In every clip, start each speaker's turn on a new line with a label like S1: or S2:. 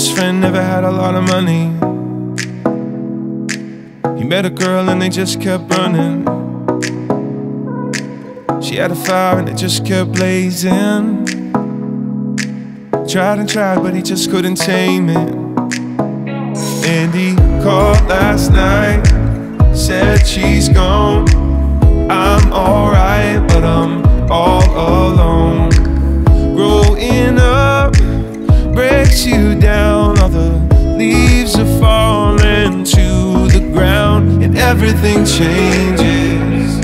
S1: best friend never had a lot of money. He met a girl and they just kept running. She had a fire and it just kept blazing. Tried and tried, but he just couldn't tame it. And he called last night, said she's gone. I'm alright, but I'm all alone. Everything changes.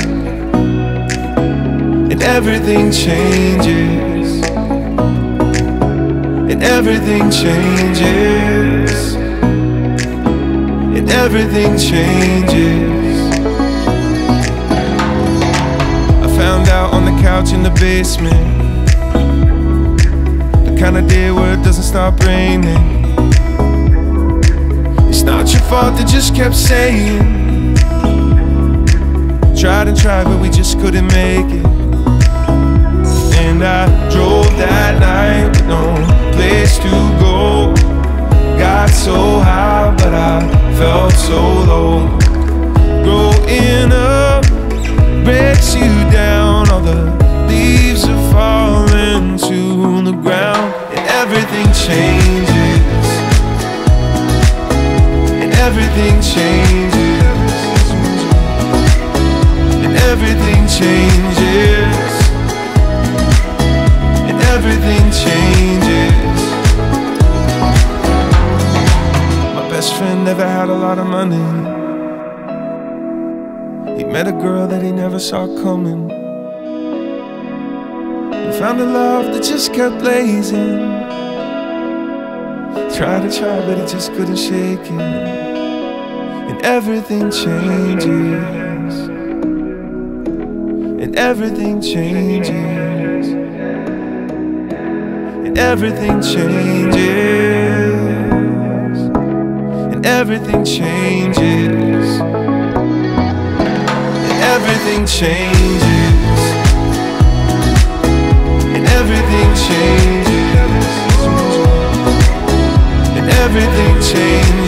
S1: And everything changes. And everything changes. And everything changes. I found out on the couch in the basement. The kind of day where it doesn't stop raining. It's not your fault, they just kept saying. Tried and tried, but we just couldn't make it. And I drove that night with no place to go. Got so high, but I felt so low. Growing up breaks you down, all the leaves are falling to the ground, and everything changes. And everything changes. Changes. And everything changes. My best friend never had a lot of money. He met a girl that he never saw coming. He found a love that just kept blazing. Tried to try, but he just couldn't shake it. And everything changes. And everything changes. And everything changes. And everything changes. And everything changes. And everything changes. And everything changes.